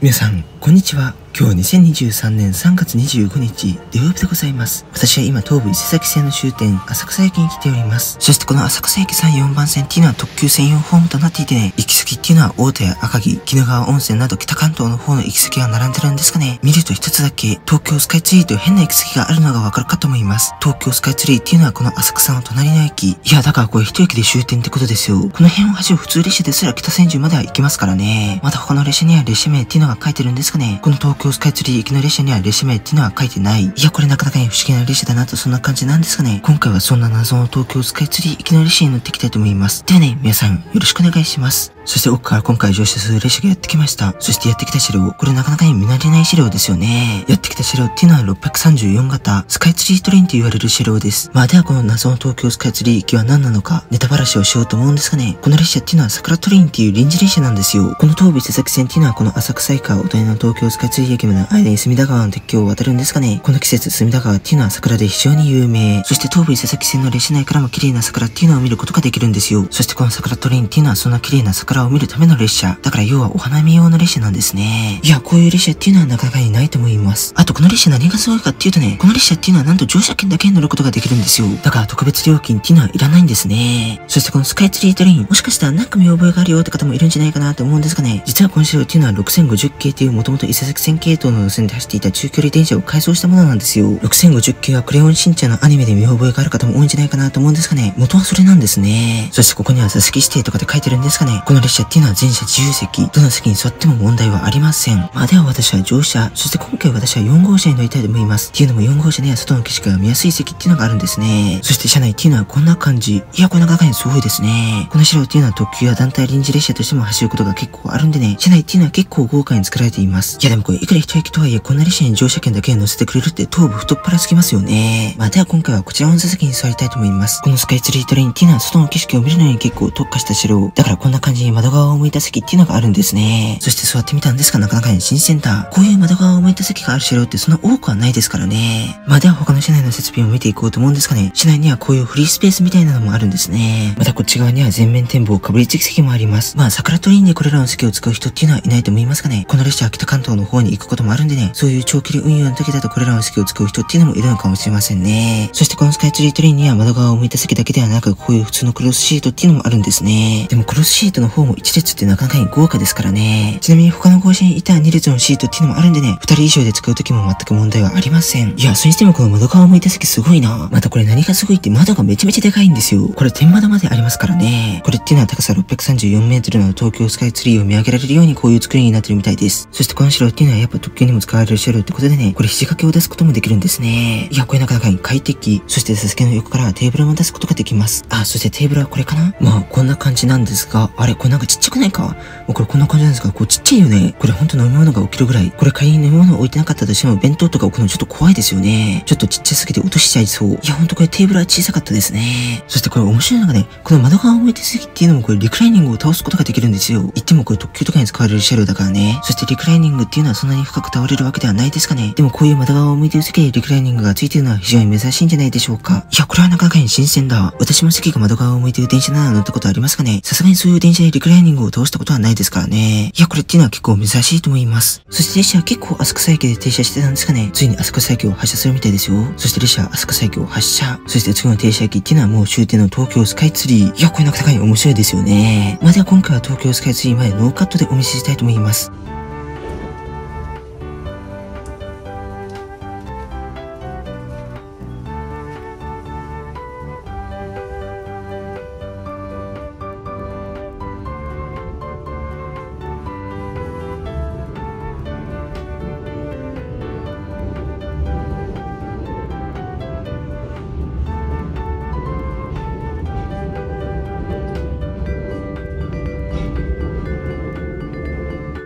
皆さん、こんにちは。今日は2023年3月25日土曜日でございます。私は今東武伊勢崎線の終点浅草駅に来ております。そしてこの浅草駅3、4番線っていうのは特急専用ホームとなっていてね、行き先っていうのは大手や赤城、鬼怒川温泉など北関東の方の行き先が並んでるんですかね。見ると一つだけ東京スカイツリーという変な行き先があるのがわかるかと思います。東京スカイツリーっていうのはこの浅草の隣の駅。いや、だからこれ一駅で終点ってことですよ。この辺を走る普通列車ですら北千住までは行きますからね。また他の列車には列車名っていうのが書いてるんですかね。この東京スカイツリー行きの列車には列車名っていうのは書いてない。いや、これなかなかに不思議な列車だなとそんな感じなんですかね。今回はそんな謎の東京スカイツリー行きの列車に乗っていきたいと思います。ではね、皆さんよろしくお願いします。そして奥から今回乗車する列車がやってきました。そしてやってきた車両、これなかなかに見慣れない車両ですよね。やってきた車両っていうのは634型、スカイツリートレインと言われる車両です。まあではこの謎の東京スカイツリー行きは何なのか、ネタばらしをしようと思うんですがね、この列車っていうのは桜トレインっていう臨時列車なんですよ。この東武伊勢崎線っていうのはこの浅草以下、お隣の東京スカイツリー駅までの間に隅田川の鉄橋を渡るんですがね、この季節隅田川っていうのは桜で非常に有名。そして東武伊勢崎線の列車内からも綺麗な桜っていうのを見ることができるんですよ。そしてこの桜トレインっていうのはそんな綺麗な桜を見るための列車。だから要はお花見用の列車なんですね。いや、こういう列車っていうのはなかなかにないと思います。あとこの列車何がすごいかっていうとね、この列車っていうのはなんと乗車券だけに乗ることができるんですよ。だから特別料金っていうのはいらないんですね。そしてこのスカイツリートレイン、もしかしたらなんか見覚えがあるよって方もいるんじゃないかなと思うんですがね、実はこの車両っていうのは6050系っていうもともと伊勢崎線系統の路線で走っていた中距離電車を改装したものなんですよ。6050系はクレヨンしんちゃんのアニメで見覚えがある方も多いんじゃないかなと思うんですがね、元はそれなんですね。そしてここには座席指定とかで書いてるんですがね、この列車っていうのは全車自由席、どの席に座っても問題はありません。まあでは私は乗車、そして今回私は4号車に乗りたいと思います。っていうのも4号車には外の景色が見やすい席っていうのがあるんですね。そして車内っていうのはこんな感じ。いや、これなかなかにすごいですね。この車両っていうのは特急や団体臨時列車としても走ることが結構あるんでね、車内っていうのは結構豪華に作られています。いやでもこれいくら一駅とはいえこんな列車に乗車券だけ乗せてくれるって頭部太っ腹すぎますよね。まあでは今回はこちらの座席に座りたいと思います。このスカイツリートレインっていうのは外の景色を見るのに結構特化した車両。だからこんな感じに窓側を向いた席っていうのがあるんですね。そして座ってみたんですが、なかなかに新センター。こういう窓側を向いた席がある車両ってそんな多くはないですからね。まあでは他の車内の設備を見ていこうと思うんですがね、車内にはこういうフリースペースみたいなのもあるんですね。またこっち側には全面展望かぶりつき席もあります。まあ桜トレインでこれらの席を使う人っていうのはいないと思いますがね、この列車は北関東の方に行くこともあるんでね、そういう長距離運輸の時だとこれらの席を使う人っていうのもいるのかもしれませんね。そしてこのスカイツリートレインには窓側を向いた席だけではなく、こういう普通のクロスシートっていうのもあるんですね。でもクロスシートの方も一列ってなかなかに豪華ですからね。ちなみに他の更新いた2列のシートっていうのもあるんでね、2人以上で使う時も全く問題はありません。いや、それにしてもこの窓側を向いた席すごいな。またこれ何がすごいって窓がめちゃめちゃでかいんですよ。これ天窓までありますからね。これっていうのは高さ634メートルの東京スカイツリーを見上げられるようにこういう作りになってるみたいです。そしてこの車両っていうのはやっぱ特急にも使われる車両ってことでね、これ肘掛けを出すこともできるんですね。いや、これなかなか快適。そしてサスケの横からテーブルも出すことができます。あ、そしてテーブルはこれかなまあ、こんな感じなんですが、あれ、これなんかちっちゃくないかもうこれこんな感じなんですが、こうちっちゃいよね。これほんと飲み物が起きるぐらい。これ仮に飲み物置いてなかったとしても弁当とか置くのちょっと怖いですよね。ちょっとちっちゃすぎて落としちゃいそう。いや、ほんとこれテーブルは小さかったですね。そしてこれ面白いのがね、この窓側を向いてすぎっていうのもこれリクライニングを倒すことができるんですよ。言ってもこれ特急とかに使われる車両だからね。そしてリクライニングニングっていうのはそんなに深く倒れるわけではないですかね。でもこういう窓側を向いてる席でリクライニングがついてるのは非常に珍しいんじゃないでしょうか。いや、これはなかなかに新鮮だ。私も席が窓側を向いている電車なら乗ったことありますかね。さすがにそういう電車でリクライニングを倒したことはないですからね。いや、これっていうのは結構珍しいと思います。そして列車は結構浅草駅で停車してたんですかね。ついに浅草駅を発車するみたいですよ。そして列車は浅草駅を発車。そして次の停車駅っていうのはもう終点の東京スカイツリー。いや、これなかなかに面白いですよね。まあでは今回は東京スカイツリーまでノーカットでお見せしたいと思います。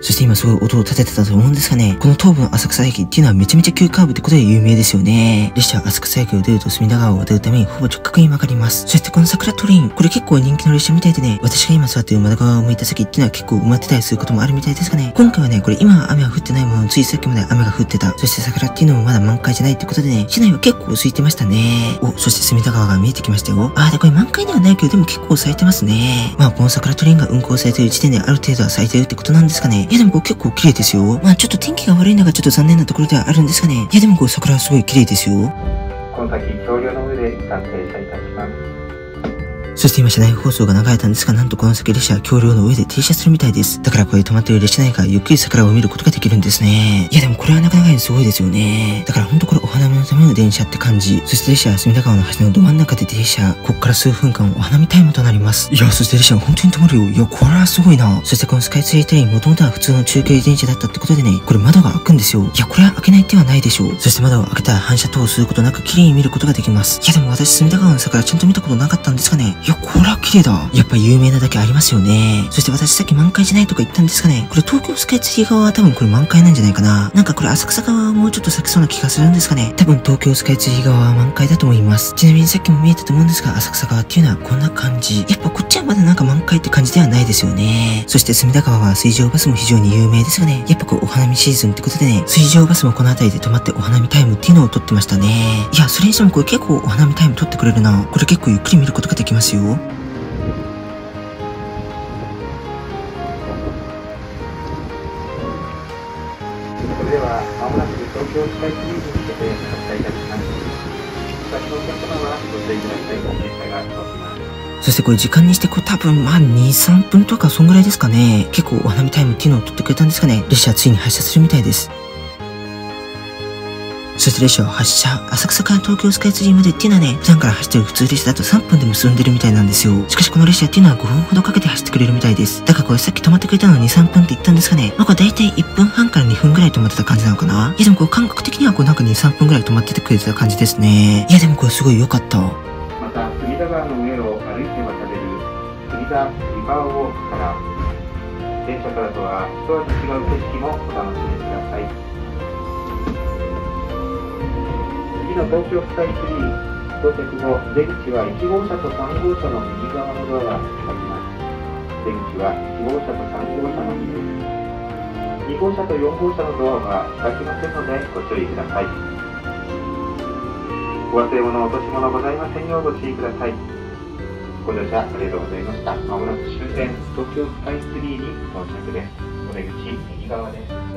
そして今すごい音を立ててたと思うんですがね、この東武の浅草駅っていうのはめちゃめちゃ急カーブってことで有名ですよね。列車は浅草駅を出ると隅田川を渡るためにほぼ直角に曲がります。そしてこの桜トレイン、これ結構人気の列車みたいでね、私が今座ってる窓側を向いた先っていうのは結構埋まってたりすることもあるみたいですがね、今回はね、これ今は雨は降ってないもののついさっきまで雨が降ってた。そして桜っていうのもまだ満開じゃないってことでね、市内は結構空いてましたね。お、そして隅田川が見えてきましたよ。あー、で、これ満開ではないけど、でも結構咲いてますね。まあこの桜トレインが運行されている時点である程度は咲いてるってことなんですかね。いやでもこ結構綺麗ですよ。まあちょっと天気が悪いのがちょっと残念なところではあるんですかね。いやでもこう桜はすごい綺麗ですよ。この先橋梁の上で暫停車いたします。そして今車内放送が流れたんですが、なんとこの先列車は橋梁の上で停車するみたいです。だからこれ止まっている列車内からゆっくり桜を見ることができるんですね。いやでもこれはなかなかにすごいですよね。だからほんとこれお花見のための電車って感じ。そして列車は隅田川の橋のど真ん中で停車。こっから数分間お花見タイムとなります。いや、そして列車は本当に止まるよ。いや、これはすごいな。そしてこのスカイツリートレインもともとは普通の中距離電車だったってことでね、これ窓が開くんですよ。いや、これは開けない手はないでしょう。そして窓を開けたら反射等をすることなく綺麗に見ることができます。いやでも私隅田川の桜ちゃんと見たことなかったんですかね。いや、これは綺麗だ。やっぱ有名なだけありますよね。そして私さっき満開じゃないとか言ったんですかね。これ東京スカイツリー側は多分これ満開なんじゃないかな。なんかこれ浅草側はもうちょっと咲きそうな気がするんですかね。多分東京スカイツリー側は満開だと思います。ちなみにさっきも見えたと思うんですが、浅草側っていうのはこんな感じ。やっぱこっちはまだなんか満開って感じではないですよね。そして隅田川は水上バスも非常に有名ですよね。やっぱこうお花見シーズンってことでね、水上バスもこの辺りで止まってお花見タイムっていうのを撮ってましたね。いや、それにしてもこれ結構お花見タイム撮ってくれるな。これ結構ゆっくり見ることができますよ。では、まなく東京スカイツリーに向けて発車いたします。先のお客様はご注意ください。電車が通ります。そしてこれ時間にしてこれ多分まあ2、3分とかそんぐらいですかね。結構お花見タイムっていうのを取ってくれたんですかね。列車はついに発車するみたいです。そして列車は発車、浅草から東京スカイツリーまでっていうのはね、普段から走ってる普通列車だと3分でも進んでるみたいなんですよ。しかしこの列車っていうのは5分ほどかけて走ってくれるみたいです。だからこれさっき止まってくれたのに3分って言ったんですかね。まあこれ大体1分半から2分ぐらい止まってた感じなのかないやでもこう感覚的にはこうなんか2、3分ぐらい止まっててくれてた感じですね。いやでもこれすごい良かった。また、隅田川の上を歩いて渡れる隅田リバーウォークから、電車からとは一味違う景色もお楽しみくだの東京スカイツリー到着後出口は1号車と3号車の右側のドアが開きます。出口は1号車と3号車のみです。2号車と4号車のドアは開きませんのでご注意ください。お忘れ物落とし物ございませんようご注意ください。ご乗車ありがとうございました。まもなく終点東京スカイツリーに到着です。お出口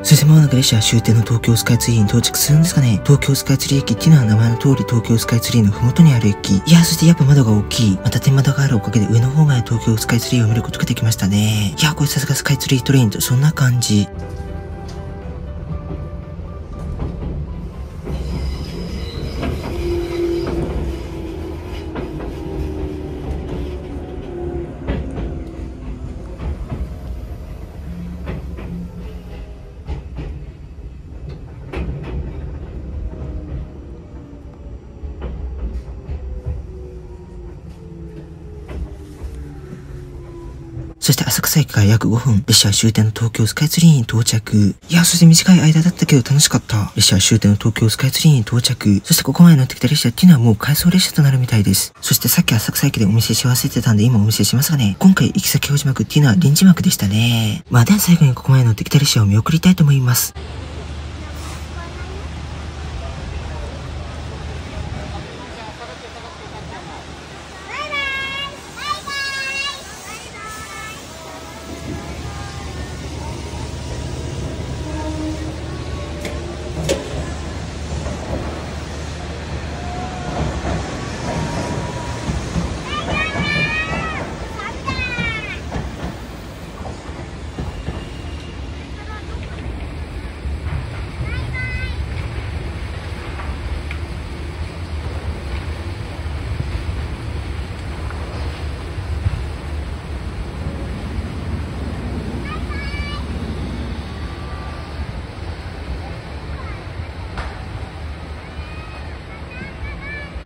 そしてまもなく列車は終点の東京スカイツリーに到着するんですかね東京スカイツリー駅っていうのは名前の通り東京スカイツリーの麓にある駅。いや、そしてやっぱ窓が大きい。また天窓があるおかげで上の方まで東京スカイツリーを見ることができましたね。いや、これさすがスカイツリートレインとそんな感じ。そして浅草駅から約5分、列車は終点の東京スカイツリーに到着。いや、そして短い間だったけど楽しかった。列車は終点の東京スカイツリーに到着。そしてここまで乗ってきた列車っていうのはもう回送列車となるみたいです。そしてさっき浅草駅でお見せし忘れてたんで今お見せしますがね、今回行き先表示幕っていうのは臨時幕でしたね。まあでは最後にここまで乗ってきた列車を見送りたいと思います。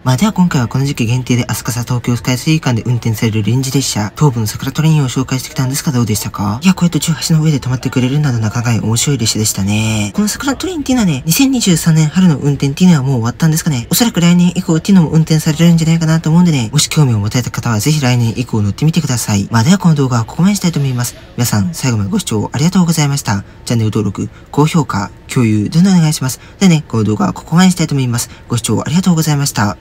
まあでは今回はこの時期限定で浅草東京スカイツリー間で運転される臨時列車、東武の桜トレインを紹介してきたんですがどうでしたか？いや、こうやって18の上で止まってくれるなどなかなか面白い列車でしたね。この桜トレインっていうのはね、2023年春の運転っていうのはもう終わったんですかね。おそらく来年以降っていうのも運転されるんじゃないかなと思うんでね、もし興味を持たれた方はぜひ来年以降乗ってみてください。まあではこの動画はここまでしたいと思います。皆さん最後までご視聴ありがとうございました。チャンネル登録、高評価、共有、どんどんお願いします。でね、この動画はここまでしたいと思います。ご視聴ありがとうございました。